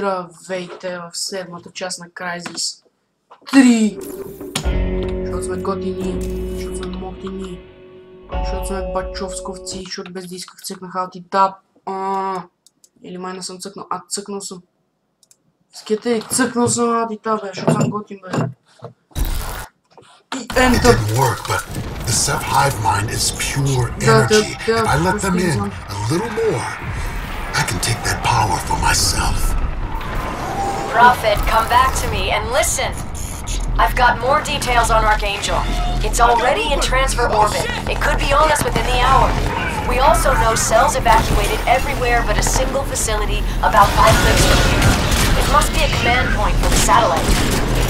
Здравейте в седмата част на Crysis 3! Защото сме готини, защото сме мотини, защото сме бачовсковци, защото без да исках цъкнах Alt и Tab. А, или май не съм цъкнал, а цъкнал съм. Скете, цъкнал съм Alt и Tab, бе, защото съм готин, бе. И but the Ceph hive mind is pure energy. If I let them in a little more, I can take that power for myself. Prophet, come back to me and listen. I've got more details on Archangel. It's already in transfer orbit. It could be on us within the hour. We also know cells evacuated everywhere but a single facility about five clicks from here. It must be a command point for the satellite.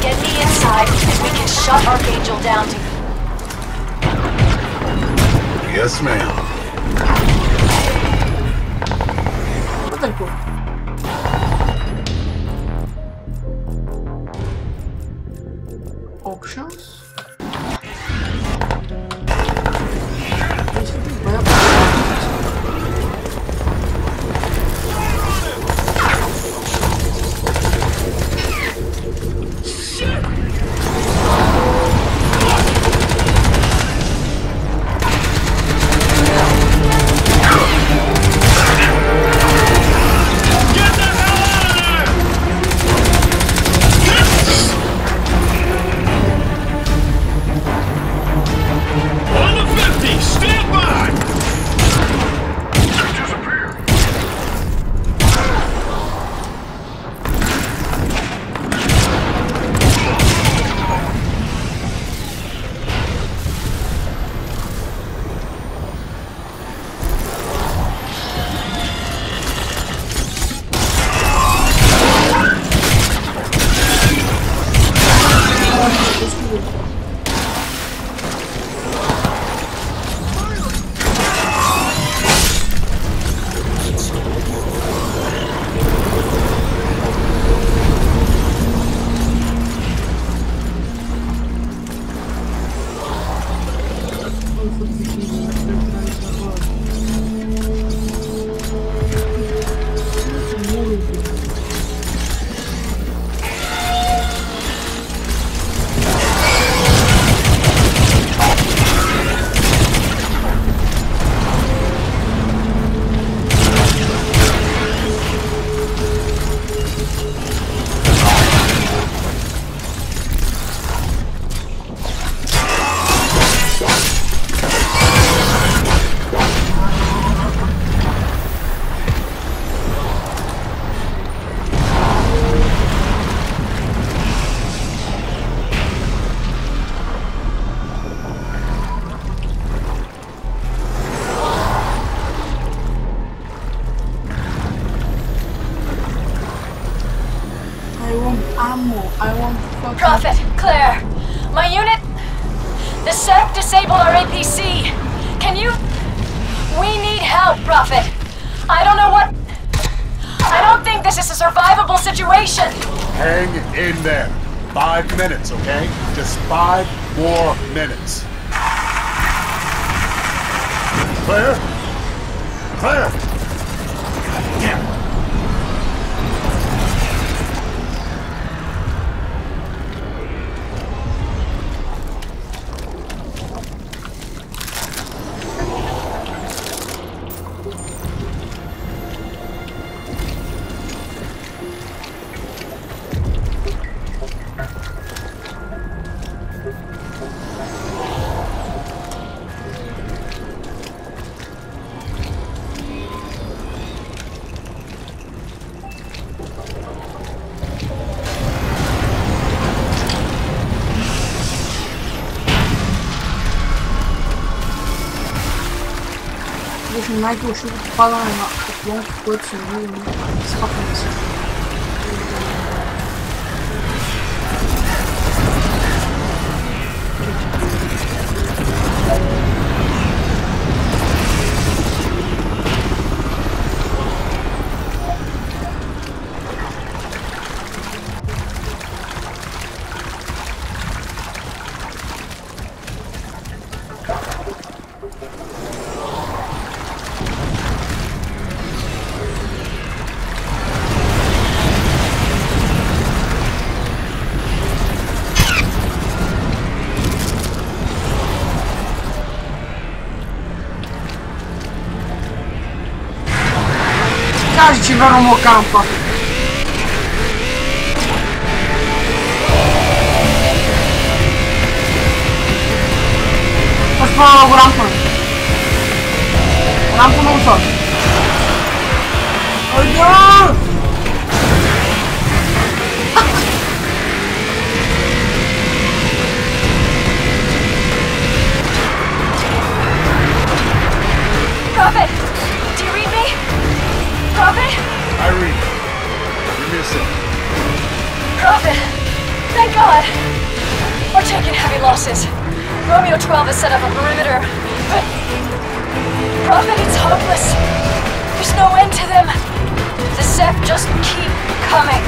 Get me inside and we can shut Archangel down to Yes, ma'am. Options? mal touché, pas dans la marque. Donc, quoi, tu euh, ce sera comme ça. verdade tiveram no campo. Mas para logo o rampa. O rampa não sobe. Oh, Thank God! We're taking heavy losses. Romeo 12 has set up a perimeter, but... Prophet, it's hopeless. There's no end to them. The Ceph just keep coming.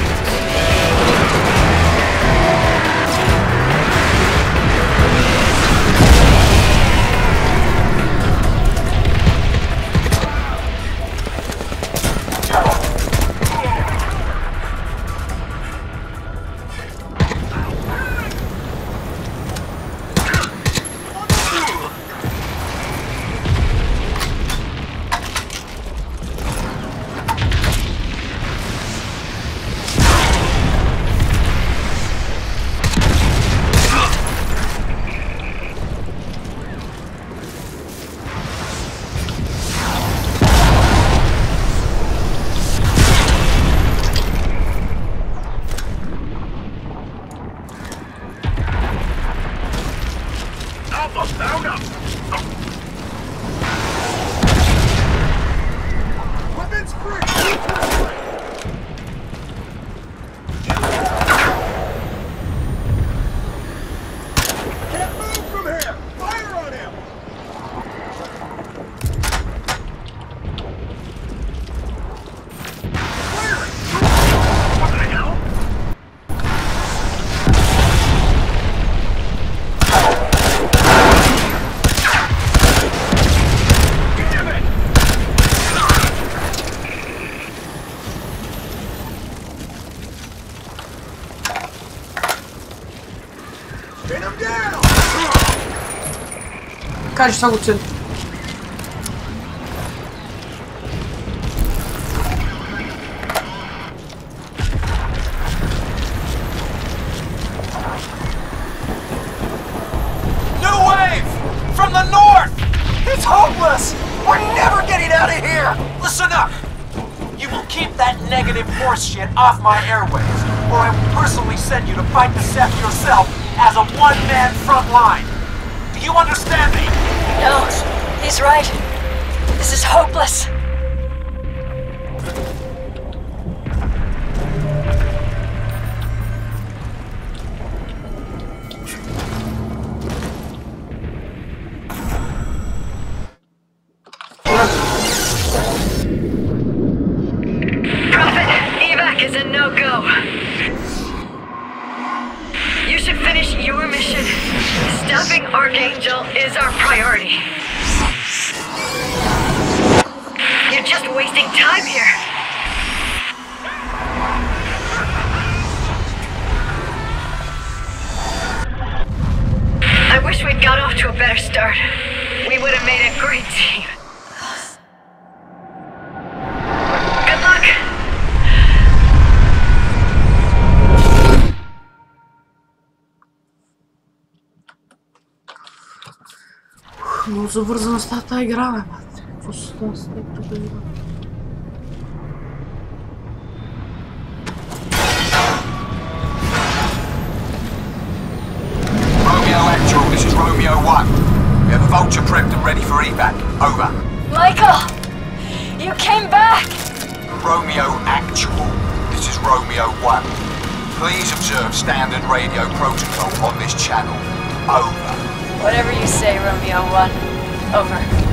Horse shit off my airwaves, la grave, This is Romeo 1. We have a vulture prepped and ready for evac. Over. Michael! You came back! Romeo Actual. This is Romeo 1. Please observe standard radio protocol on this channel. Over. Whatever you say, Romeo 1. Over.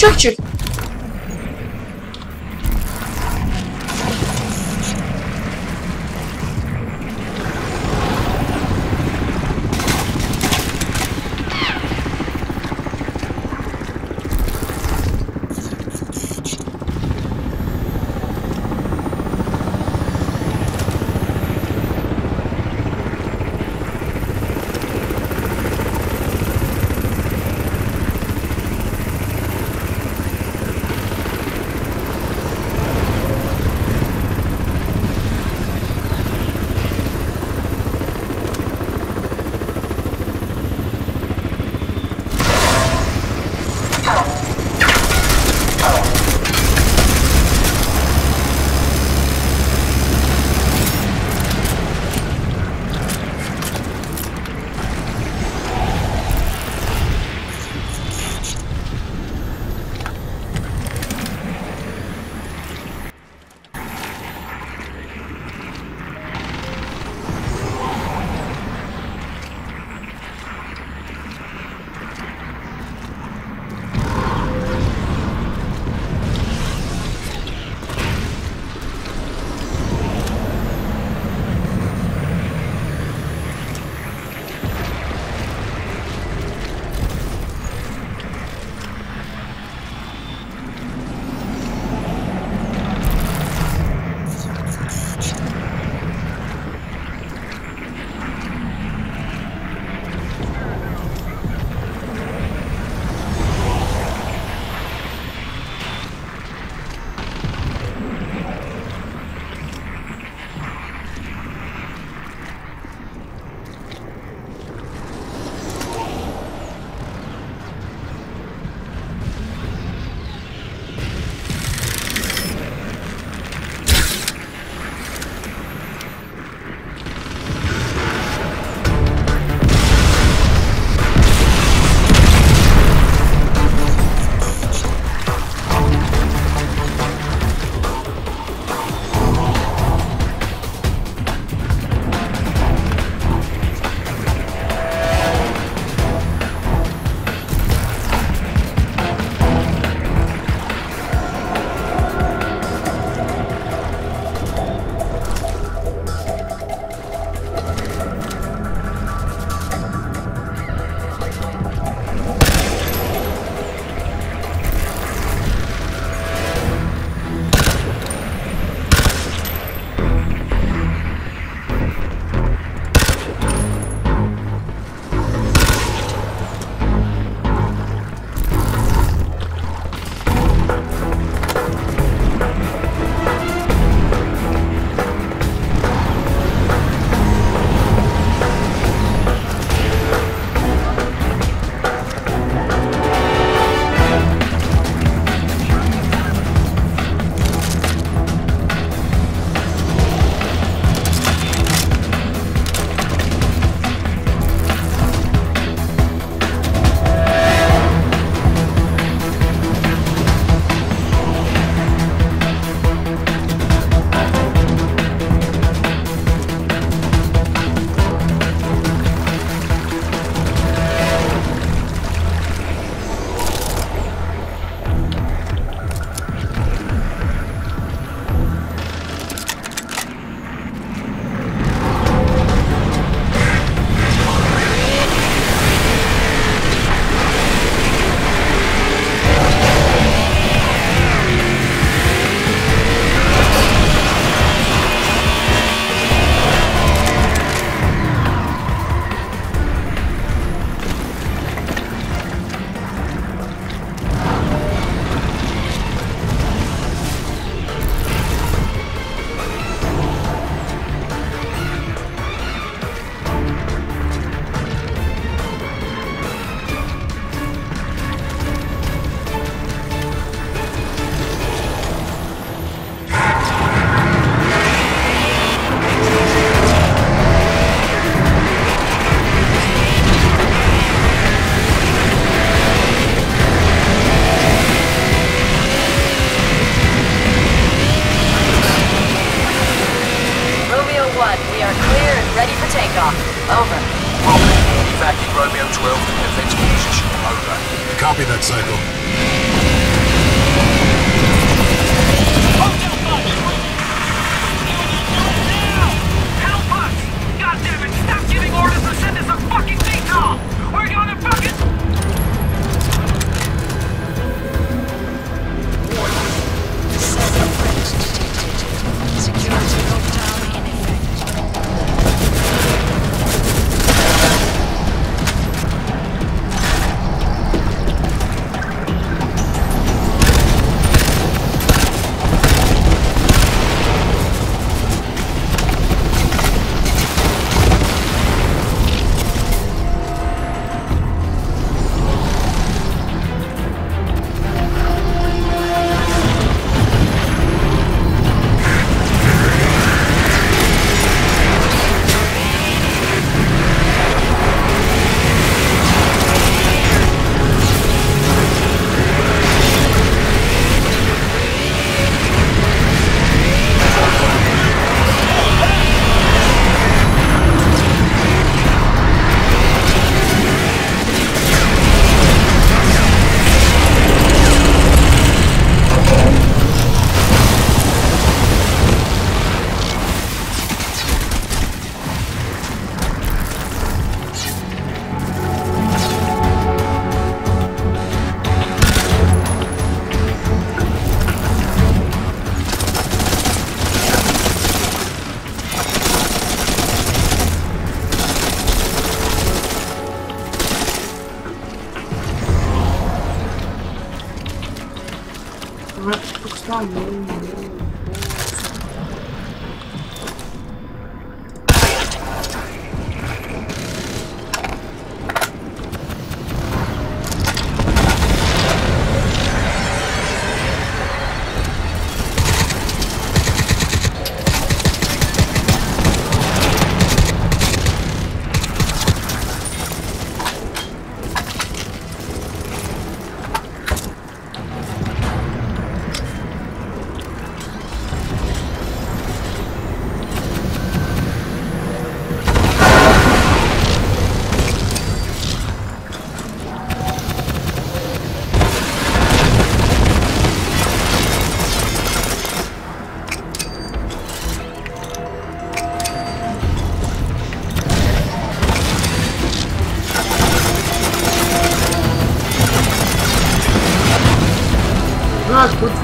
Чик-чик.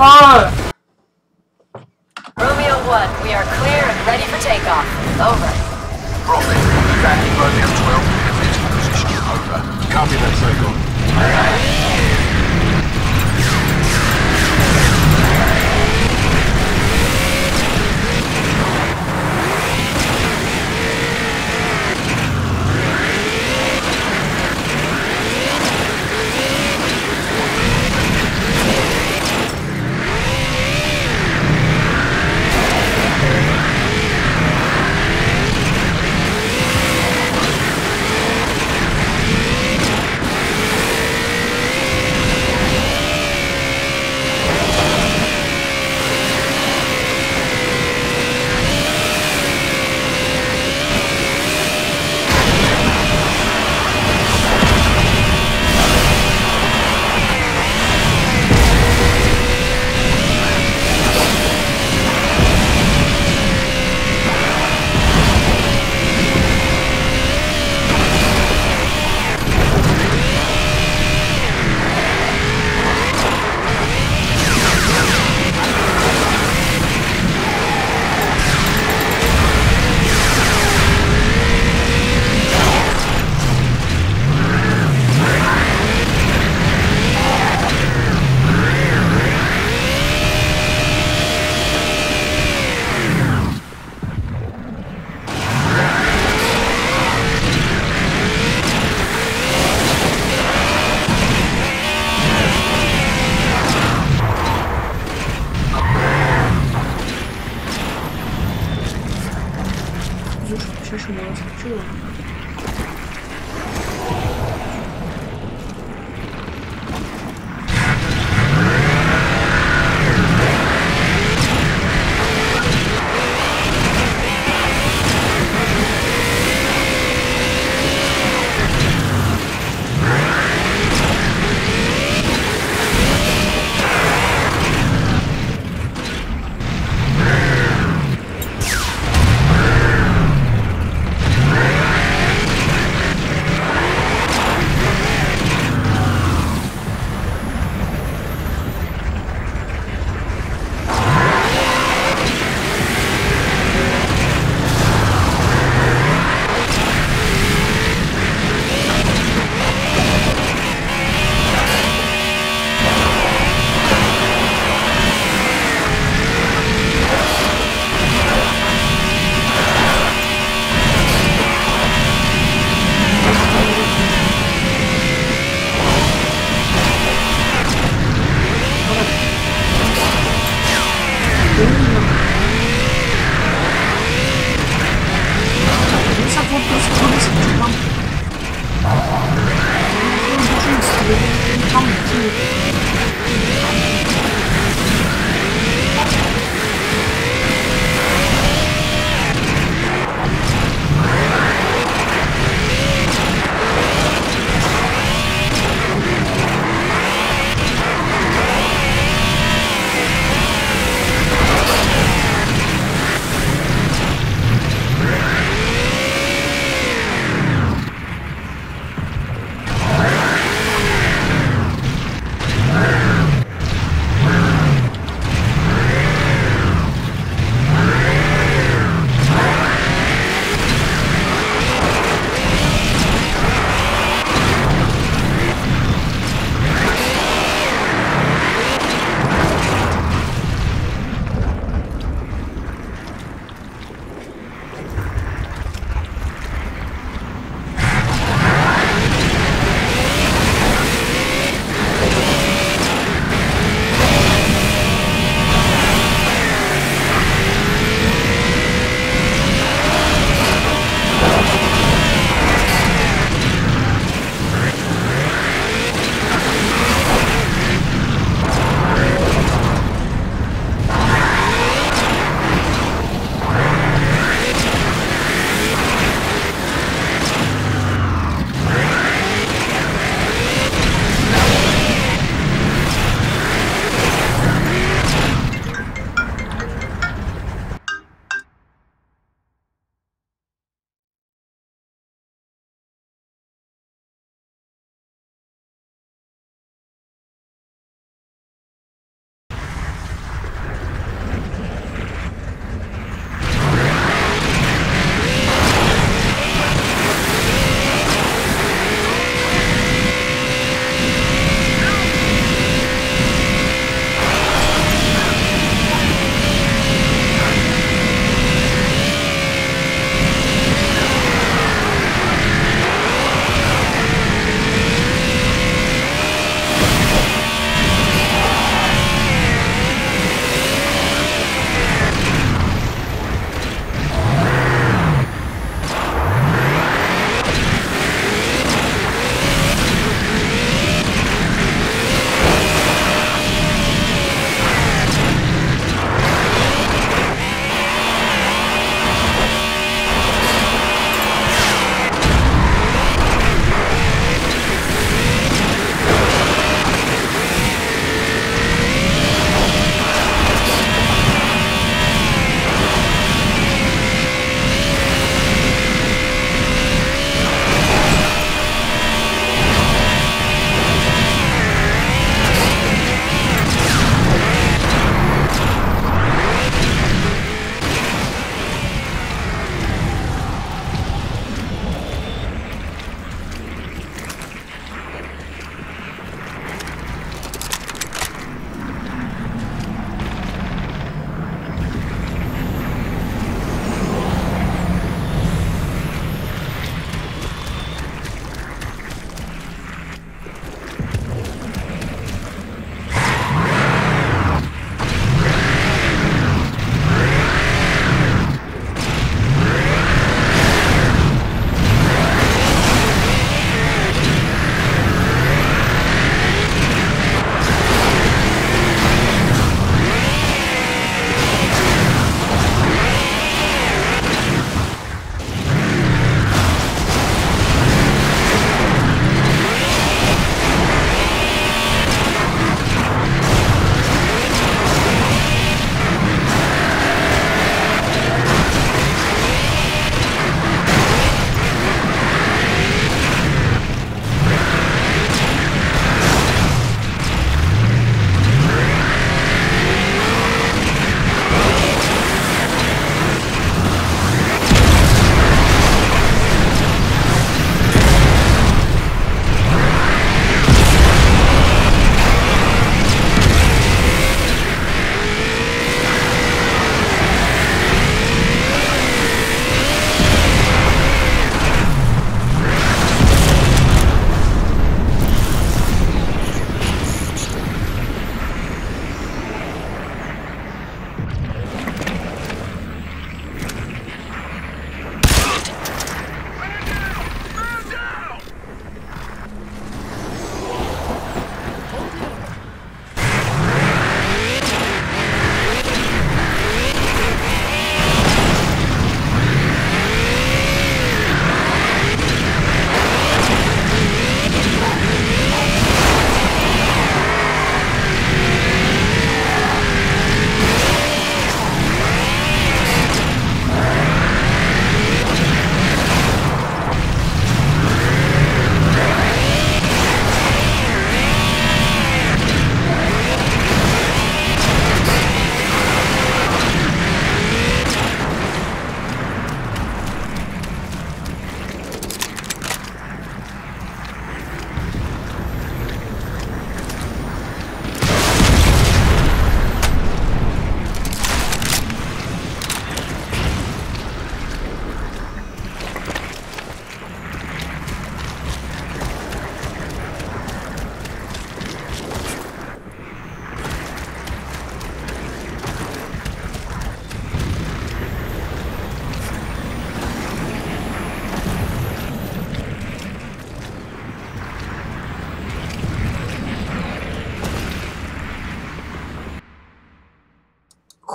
Good, good! Romeo 1, we are clear and ready for takeoff. Over. Prophet, tracking Romeo 12 in its position. Over. Copy that, Psycho.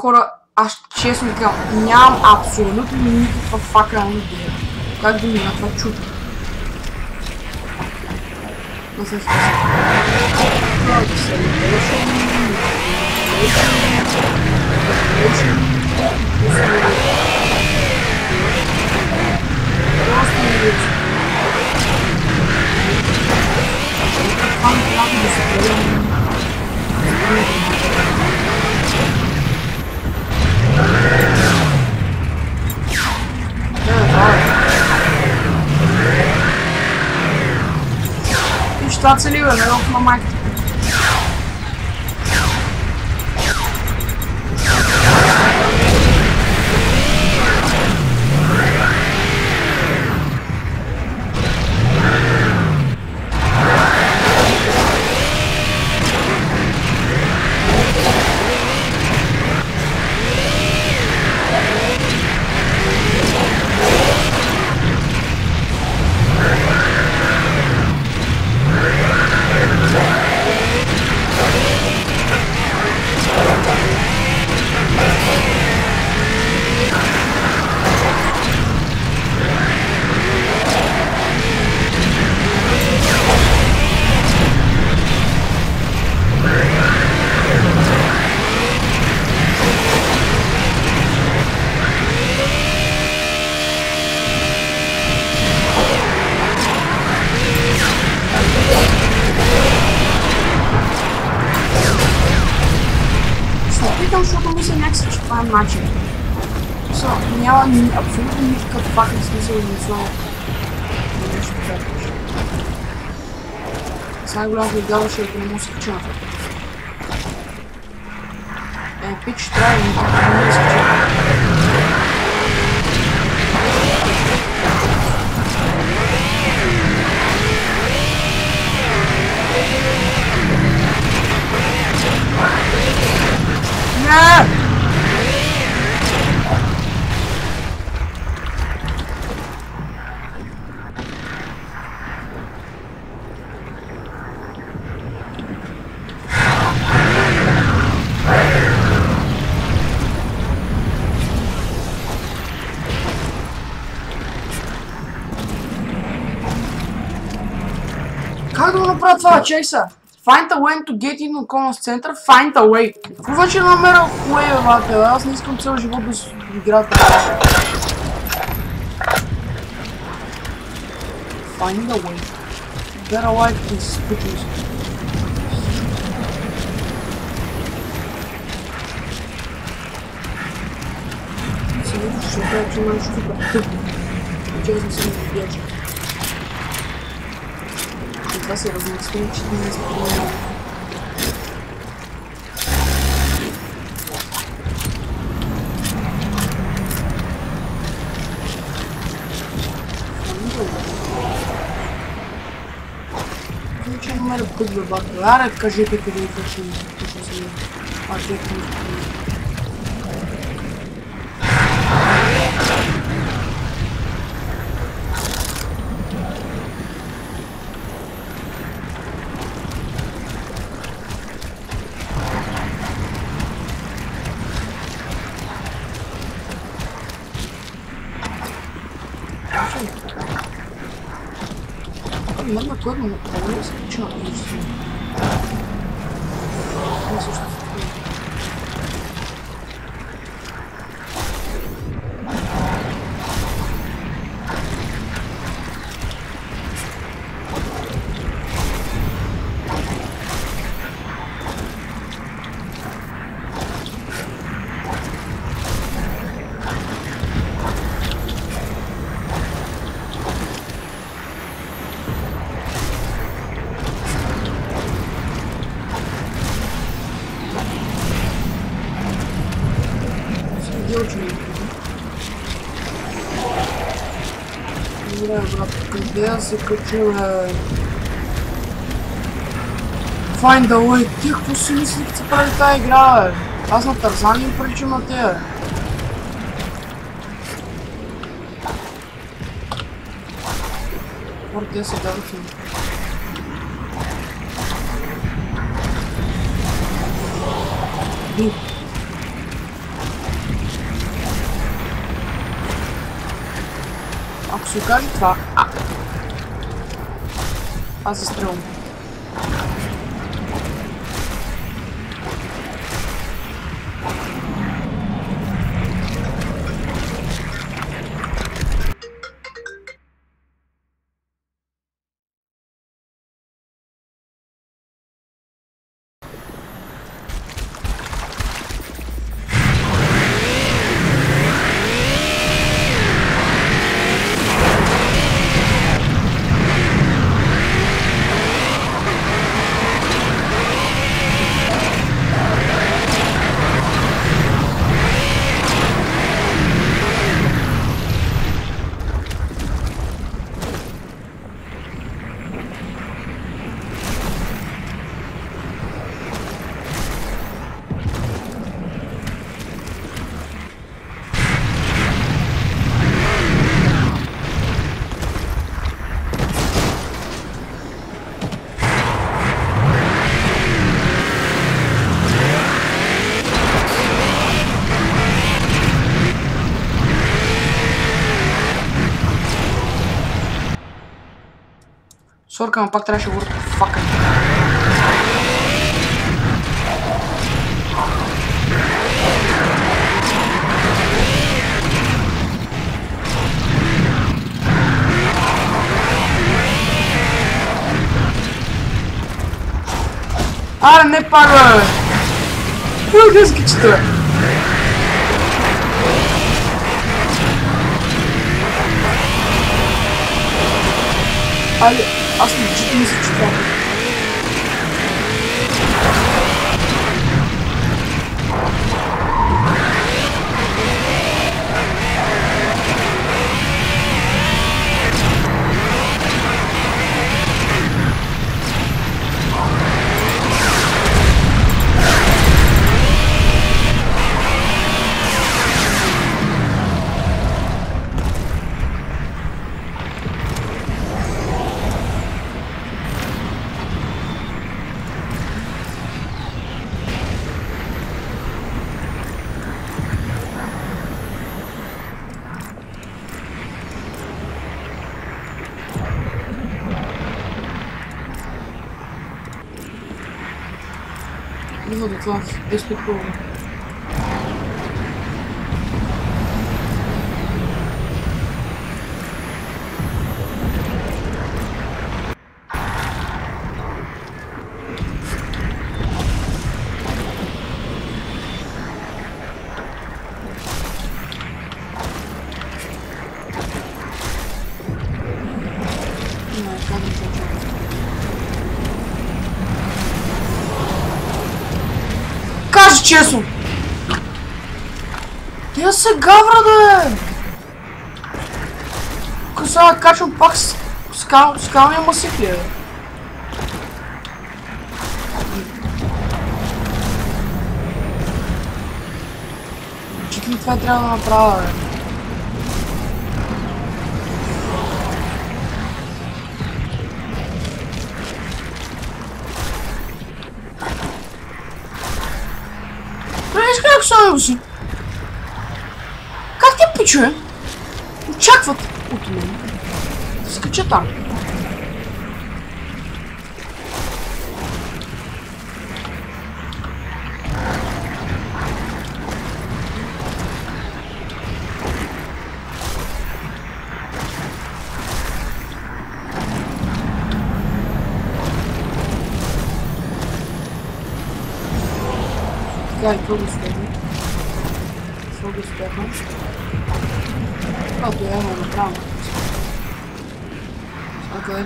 хора, аз честно ви казвам, нямам абсолютно никаква факална идея. Как да мина това чудо? Не се спаси. Това да се Просто не Staat ze nu wel op mijn markt. Sanglant dao și cu musicioară. Pitch trai. го направя това? Чек са. Find a way to get in Oculus Center. Find a way. Какво значи да намеря кое е вата? бе? Аз не искам цял живот да с- играя това. Find a way. Better like this. Bitches. Сега ще кажа, че има нещо супер тъпо. Честно съм не сейчас я размечтательно ну, Ключ мэр был бы бакара, кажи, как это решили. Сейчас А ответил. Добре, брат, къде да се кача, бе? Find the way. Ти какво си мислих, че прави тази игра, бе? Аз на Тарзан им приличам на те, бе. Хора, те се дадат ми. Se o cara entrar... Tá. Ah. As estrelas. Сорка, ама пак трябваше да го фака. Аре, не пак, бе! Кой днес ги чета? Aslında ciddi next suçlu? cool. Кажи честно! Я се гавра да е! Ако сега качвам пак с скал, скалния масив е? Чекай, това трябва да направя, бе. Виж как само си. Как те пичове? Очакват от мен. Да Това приема направо. Окей.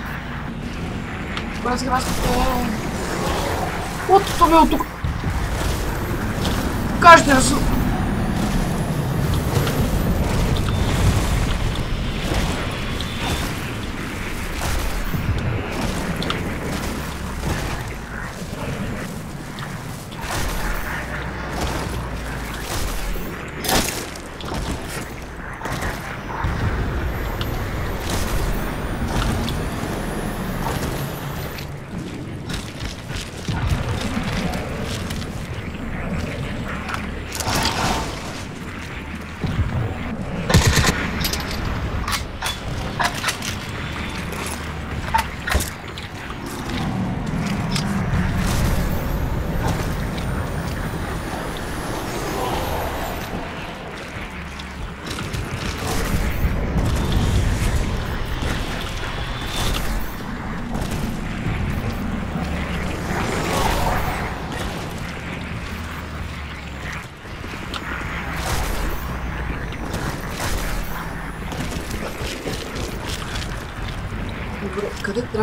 Кога сега разката е... От това е от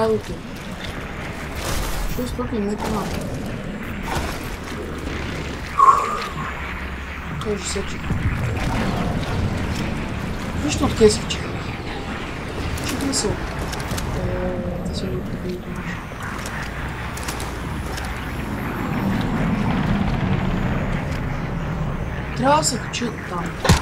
правилки. Ще изпъкнем на това. Той ще сече. Вижте откъде сече. Чуден се. Да се не Трябва да се качи там.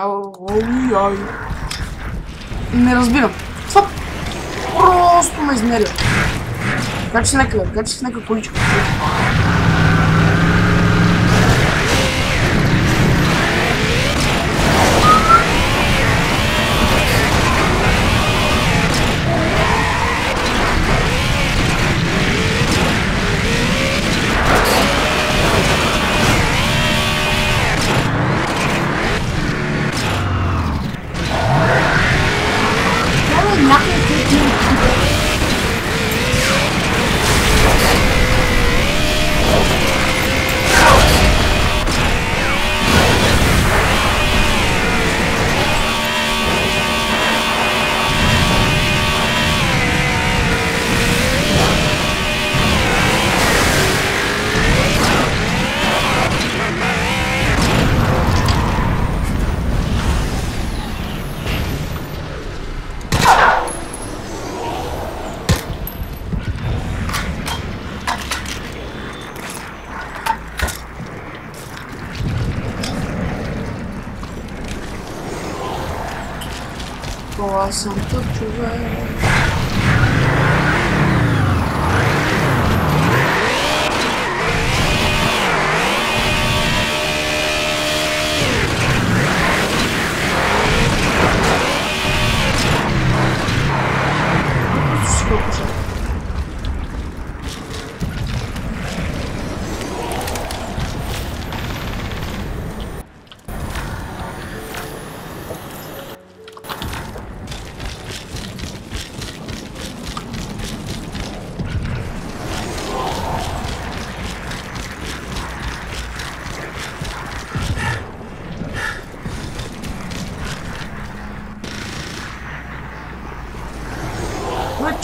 Ау. Не разбирам. Това просто ме измеря. Качи се нека, качи се нека количка.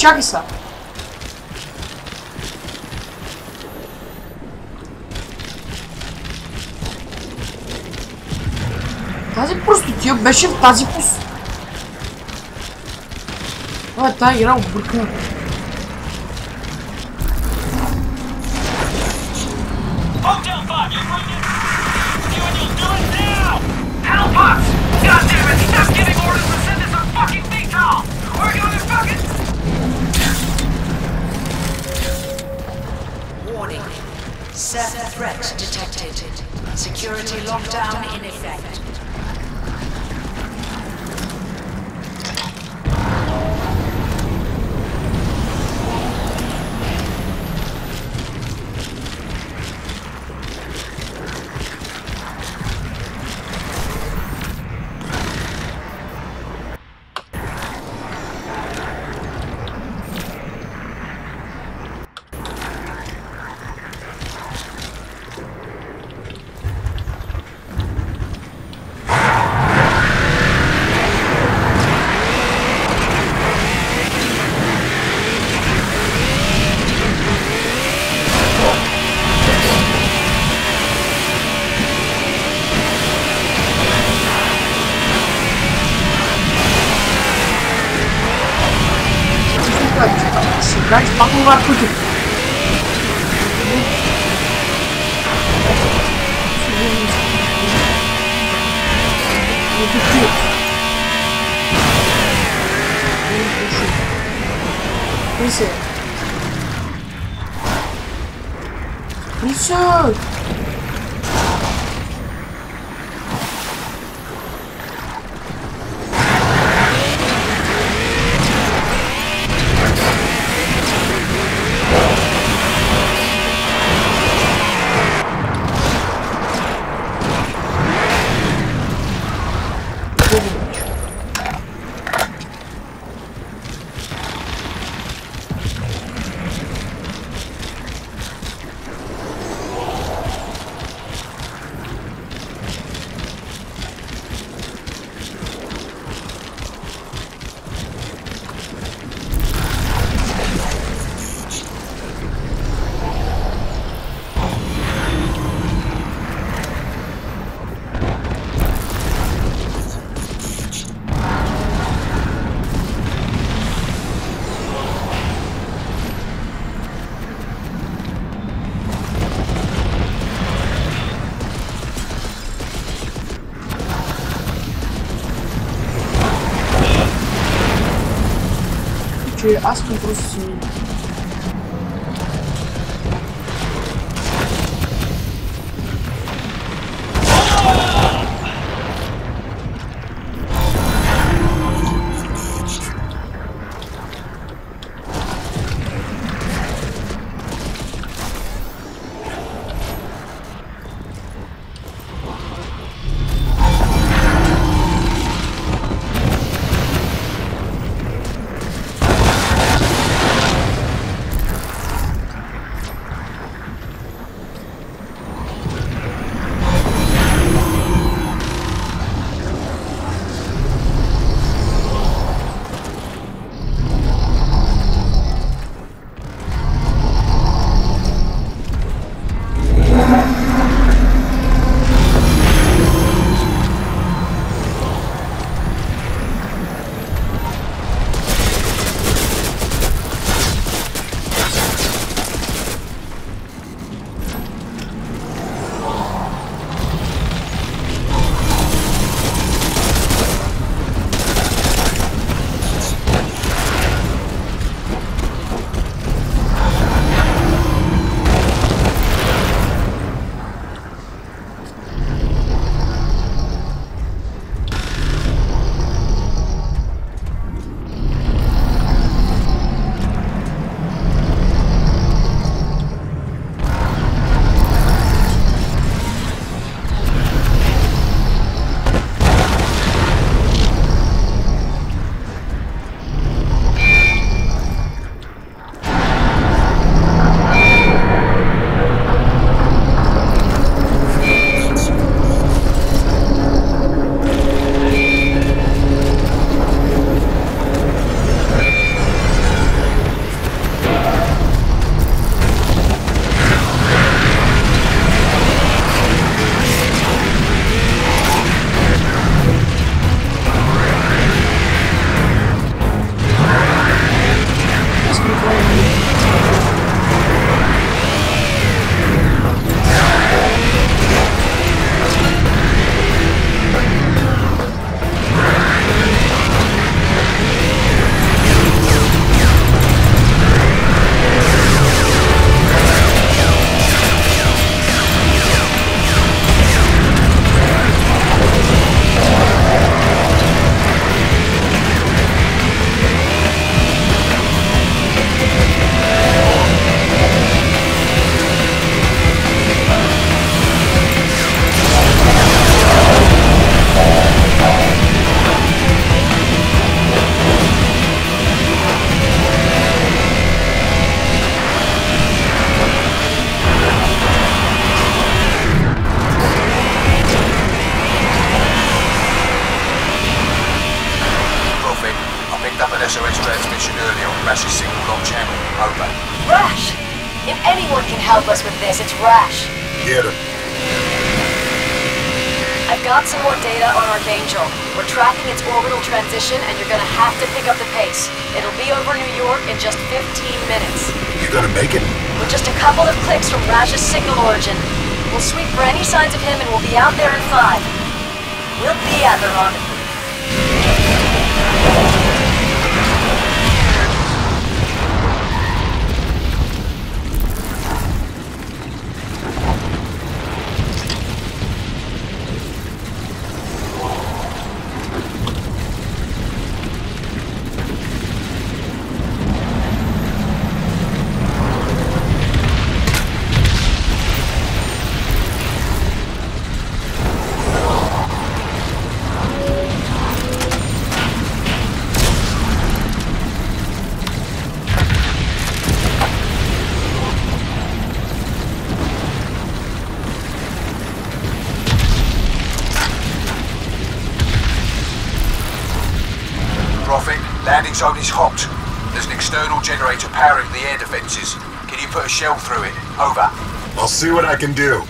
Чакай са! Тази простотия беше в тази пос... Това е тази игра объркана. Ascom Cruci. Comfort zone is hot. There's an external generator powering the air defenses. Can you put a shell through it? Over. I'll see what I can do.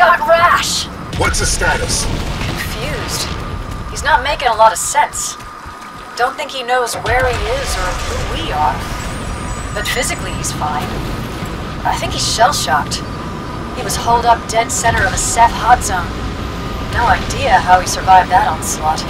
Got Rasch. What's the status? Confused. He's not making a lot of sense. Don't think he knows where he is or who we are. But physically, he's fine. I think he's shell shocked. He was holed up dead center of a Ceph hot zone. No idea how he survived that onslaught.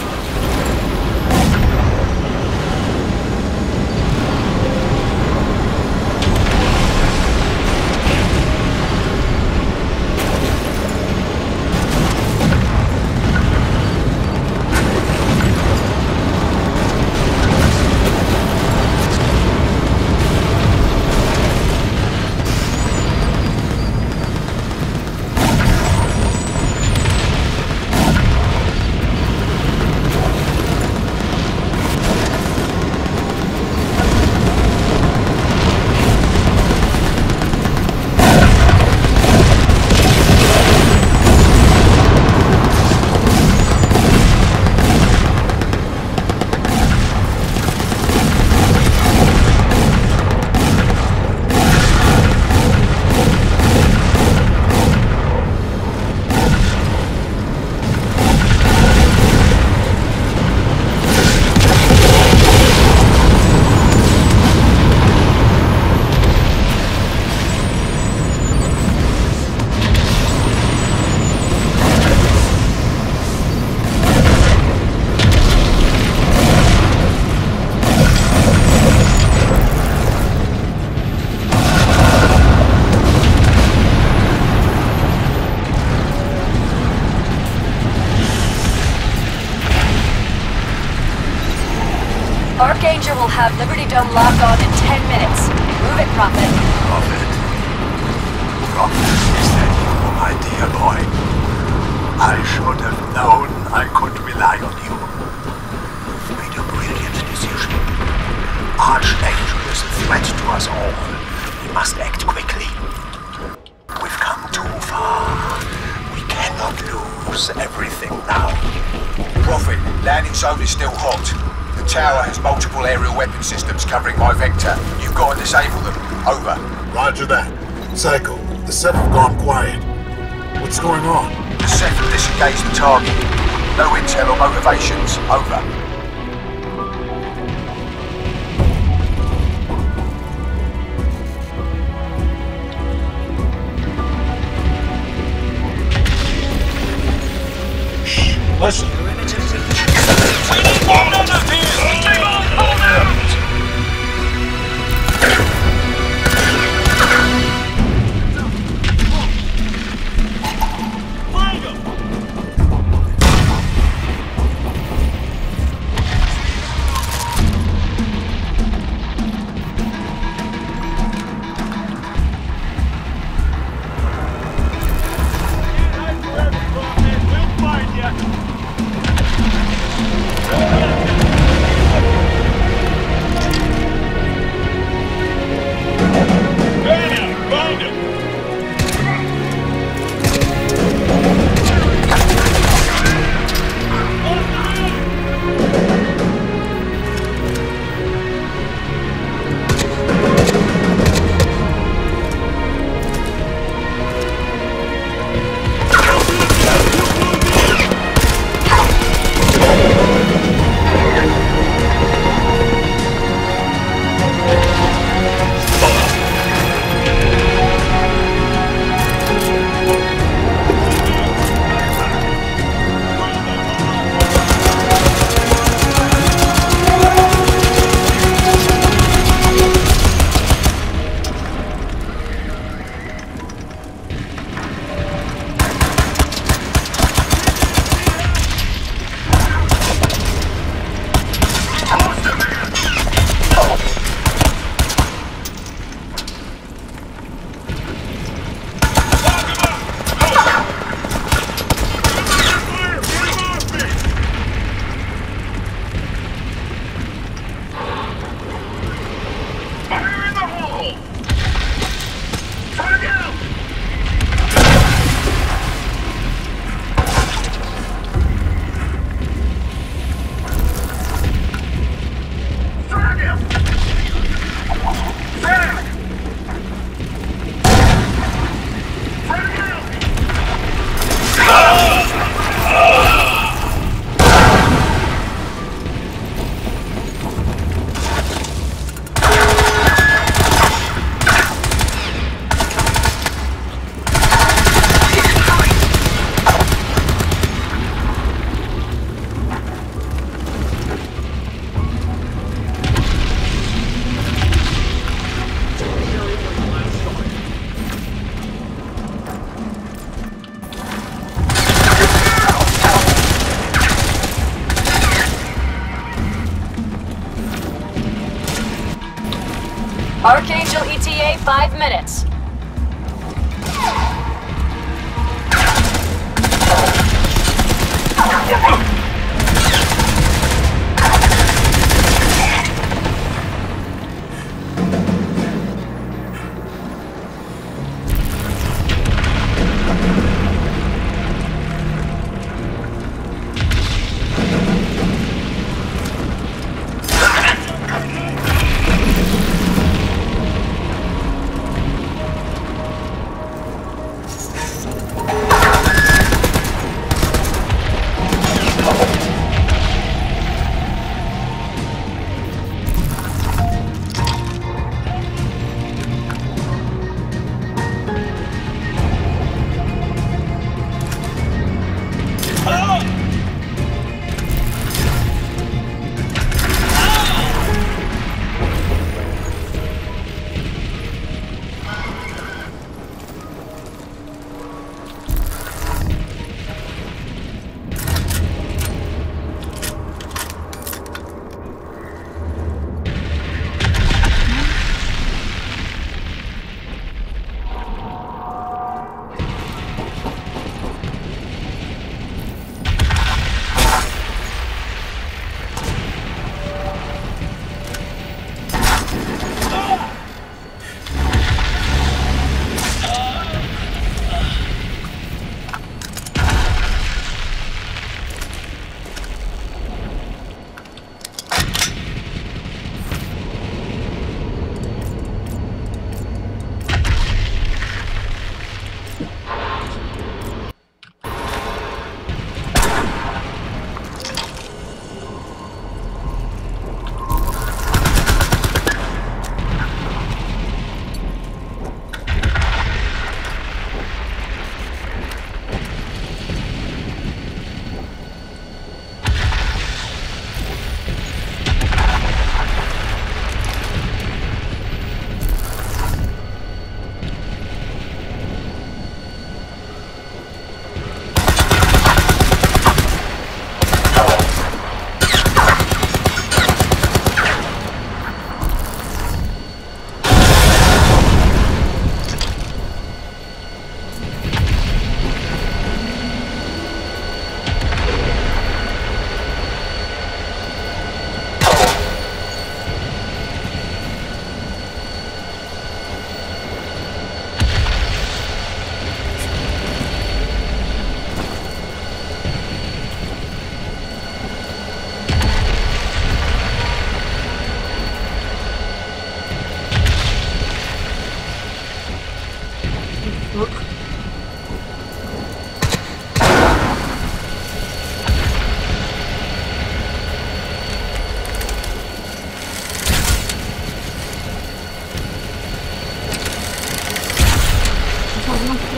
Target. No intel or motivations. Over. Listen.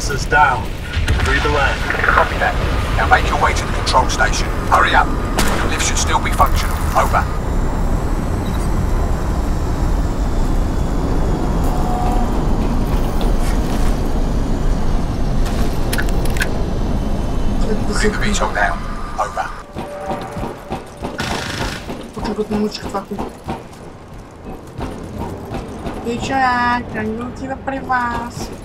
sensors down. Through the land. Copy that. Now make your way to the control station. Hurry up. The lift should still be functional. Over. Bring the beetle down. Over. Potrzebuję muszę kwaku. Deixa, tranquilo, tira para baixo.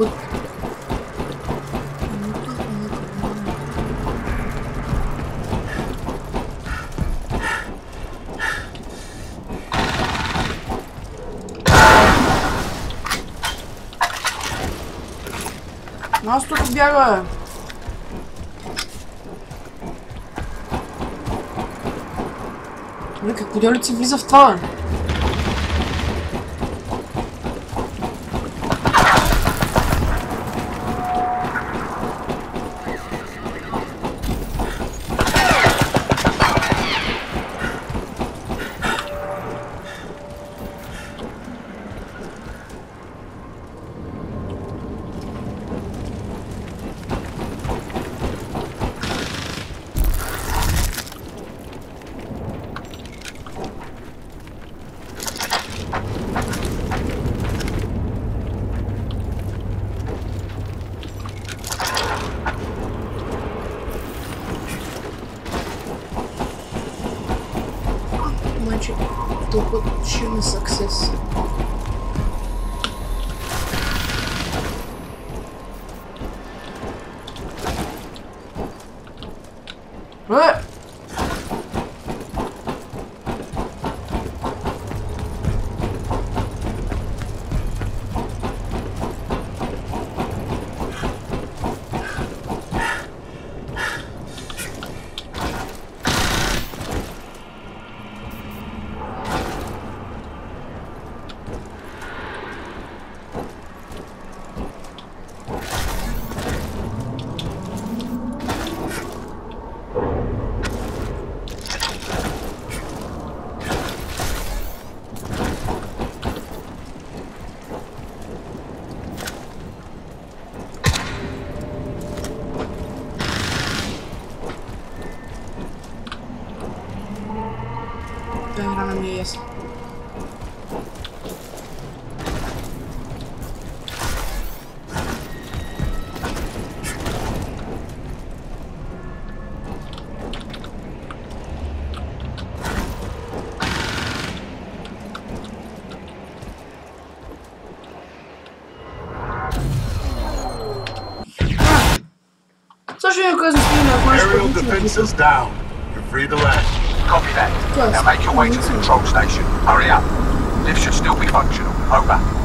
곧 Нас тут бяга. Как будем ли влиза в това? Aerial defenses down. You're free to land. Copy that. Now make your way to the control station. Hurry up. Lift should still be functional. Over.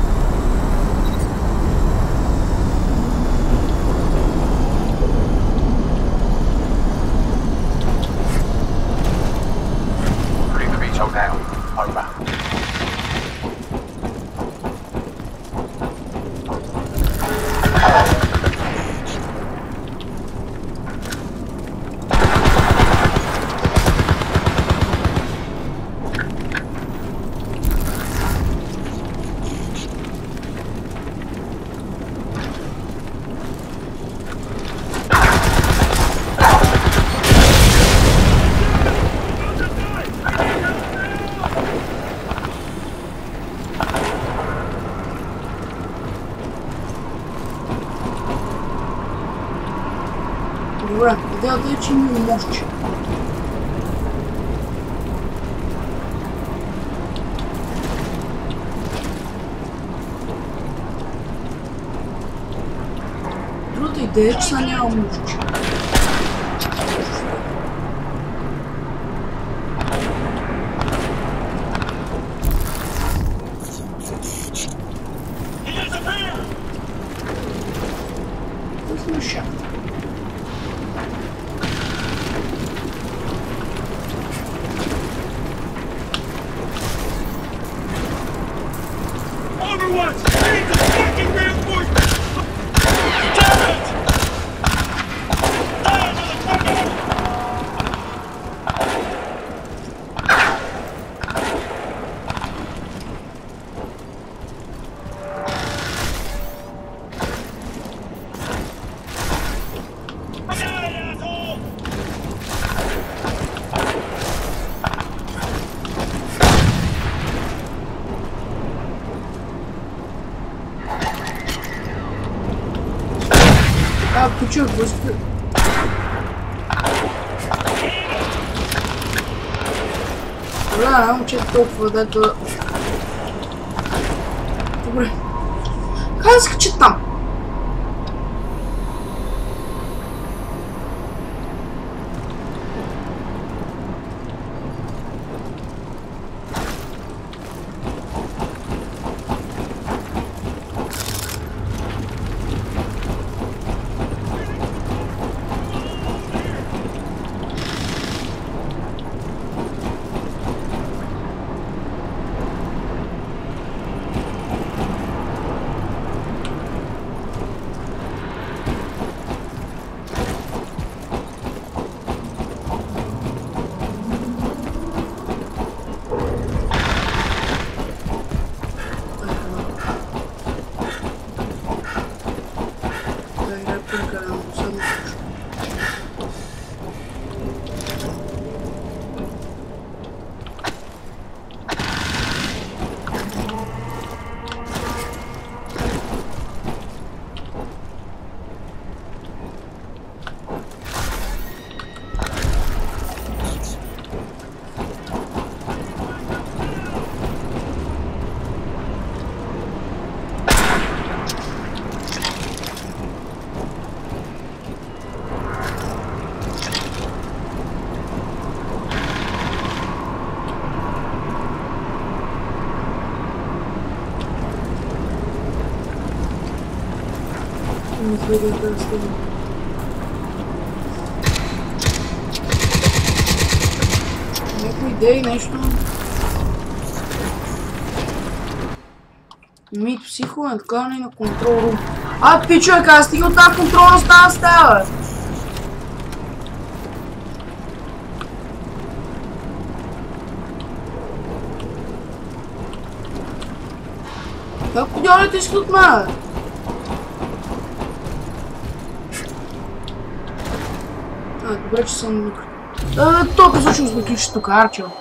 очень ловче. Тут йде Саня Амурчик. А, ты чё, господи? Ура, нам че топ вот это... Добре. Казах, че там. Не хватит расстояния. Някой идеи, нещо. Мит психо е така на контрол рум. А, ти човек, аз стига от тази контролна става става. Как подявате искат от мен? прячется на микро... Э, только зачем выключить только Арчева?